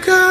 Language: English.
go.